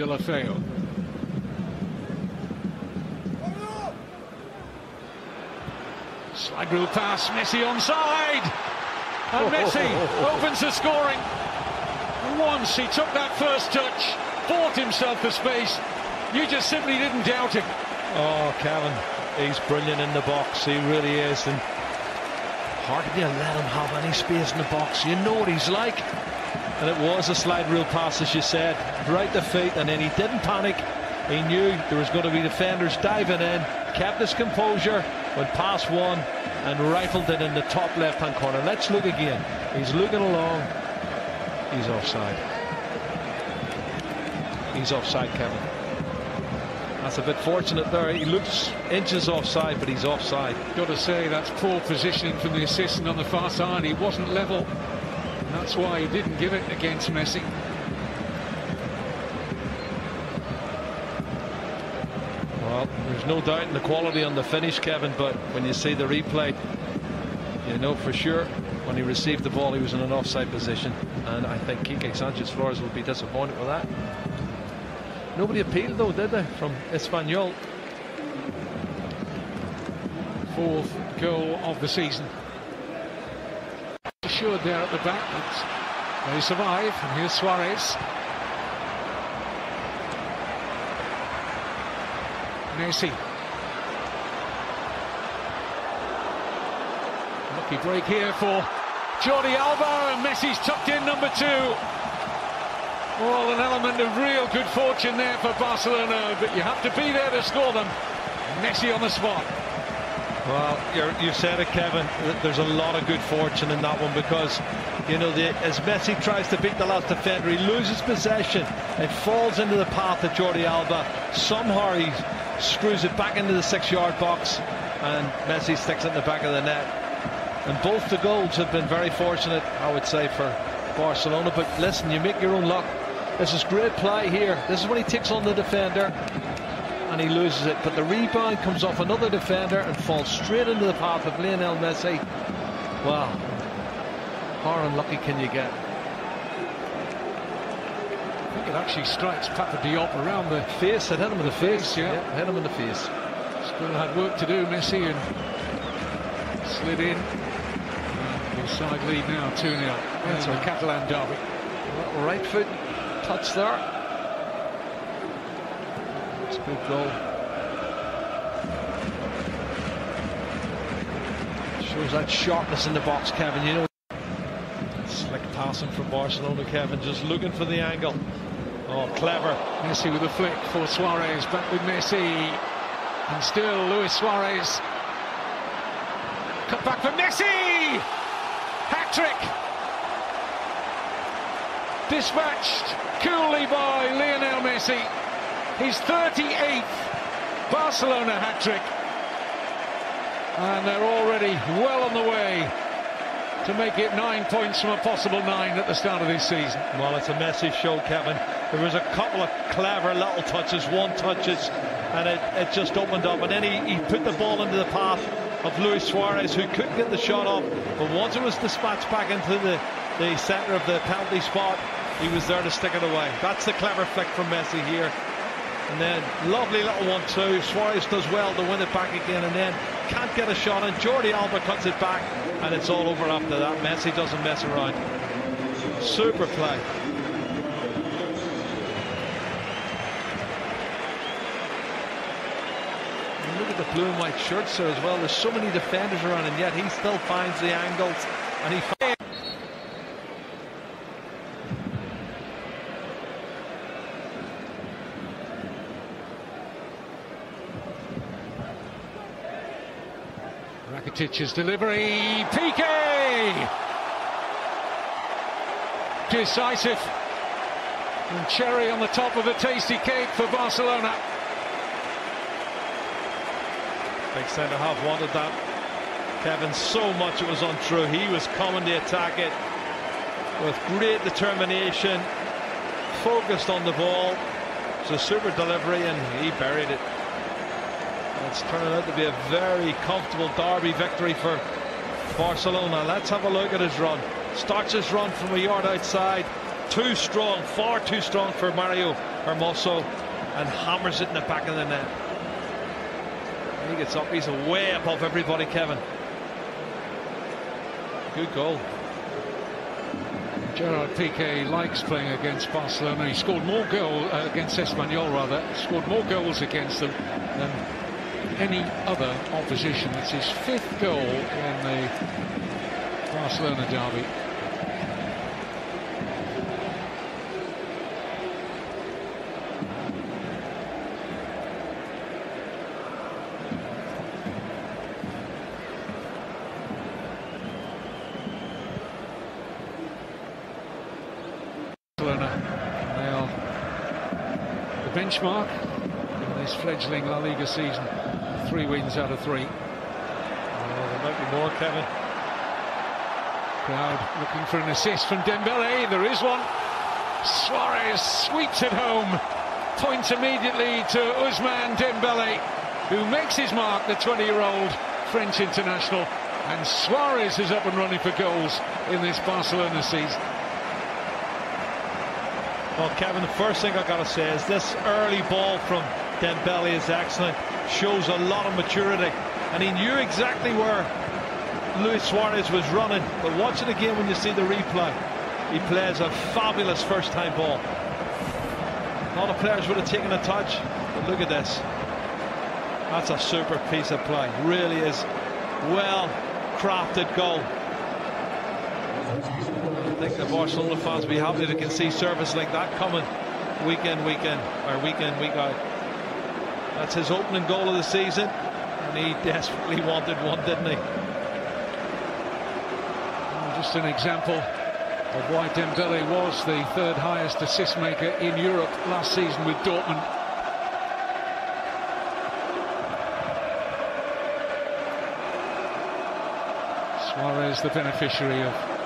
Deulofeu. Slide rule pass, Messi onside! And Messi opens the scoring. Once he took that first touch, bought himself for space, you just simply didn't doubt him. Oh, Kevin, he's brilliant in the box, he really is. And hardly let him have any space in the box. You know what he's like. And it was a slide rule pass, as you said, right the feet, and then he didn't panic. He knew there was going to be defenders diving in, kept his composure, went past one, and rifled it in the top left-hand corner. Let's look again. He's looking along. He's offside. He's offside, Kevin. That's a bit fortunate there. He looks inches offside, but he's offside. Got to say, that's poor positioning from the assistant on the far side. He wasn't level. That's why he didn't give it against Messi. Well, there's no doubt in the quality on the finish, Kevin, but when you see the replay, you know for sure when he received the ball he was in an offside position and I think Quique Sanchez Flores will be disappointed with that. Nobody appealed though, did they, from Espanyol? Fourth goal of the season assured there at the back, but they survive. And here's Suarez. Messi. Lucky break here for Jordi Alba, and Messi's tucked in number two. Well, an element of real good fortune there for Barcelona, but you have to be there to score them. Messi on the spot. Well, you said it, Kevin. There's a lot of good fortune in that one because, you know, the, as Messi tries to beat the last defender, he loses possession. It falls into the path of Jordi Alba. Somehow he screws it back into the six-yard box, and Messi sticks it in the back of the net. And both the goals have been very fortunate, I would say, for Barcelona. But listen, you make your own luck. This is great play here. This is when he takes on the defender and he loses it. But the rebound comes off another defender and falls straight into the path of Lionel Messi. Wow. How unlucky can you get? I think it actually strikes Papa Diop around the face. It hit him in the face. yeah. yeah, hit him in the face. Still had work to do, Messi, and slid in. His side lead now 2 0. That's a Catalan derby. Right foot touch there. Good goal. Shows that sharpness in the box, Kevin. You know, slick passing from Barcelona, Kevin, just looking for the angle. Oh, clever. Messi with a flick for Suarez. Back with Messi. And still Luis Suarez. Cut back for Messi! Hat trick! Dispatched coolly by Lionel Messi his 38th Barcelona hat-trick. And they're already well on the way to make it nine points from a possible nine at the start of this season. Well, it's a massive show, Kevin. There was a couple of clever little touches, one touches, and it, it just opened up. And then he, he put the ball into the path of Luis Suarez, who couldn't get the shot off. But once it was dispatched back into the, the centre of the penalty spot, he was there to stick it away. That's the clever flick from Messi here. And then lovely little one too. Suarez does well to win it back again and then can't get a shot and Jordi Alba cuts it back and it's all over after that. Messi doesn't mess around. Super play. Look at the blue and white shirts there as well. There's so many defenders around and yet he still finds the angles and he Rakitic's delivery, Piqué! Decisive. And cherry on the top of a tasty cake for Barcelona. Big centre half wanted that. Kevin, so much it was untrue. He was coming to attack it with great determination, focused on the ball. It's a super delivery and he buried it. It's turning out to be a very comfortable derby victory for Barcelona. Let's have a look at his run. Starts his run from a yard outside, too strong, far too strong for Mario Hermoso, and hammers it in the back of the net. He gets up, he's way above everybody, Kevin. Good goal. Gerard Piqué likes playing against Barcelona. He scored more goals uh, against Espanyol, rather. Scored more goals against them than any other opposition. It's his fifth goal in the Barcelona derby. Barcelona, the benchmark in this fledgling La Liga season. Three wins out of three. Well, there might be more, Kevin. Crowd looking for an assist from Dembele. There is one. Suarez sweeps it home. Points immediately to Ousmane Dembele, who makes his mark, the 20-year-old French international. And Suarez is up and running for goals in this Barcelona season. Well, Kevin, the first thing I've got to say is this early ball from Dembele is excellent. Shows a lot of maturity. And he knew exactly where Luis Suarez was running. But watch it again when you see the replay. He plays a fabulous first-time ball. A lot of players would have taken a touch. But look at this. That's a super piece of play. Really is well crafted goal. I think the Barcelona fans will be happy to can see service like that coming week in, week in, or week in, week out. That's his opening goal of the season, and he desperately wanted one, didn't he? Oh, just an example of why Dembele was the third highest assist maker in Europe last season with Dortmund. Suarez the beneficiary of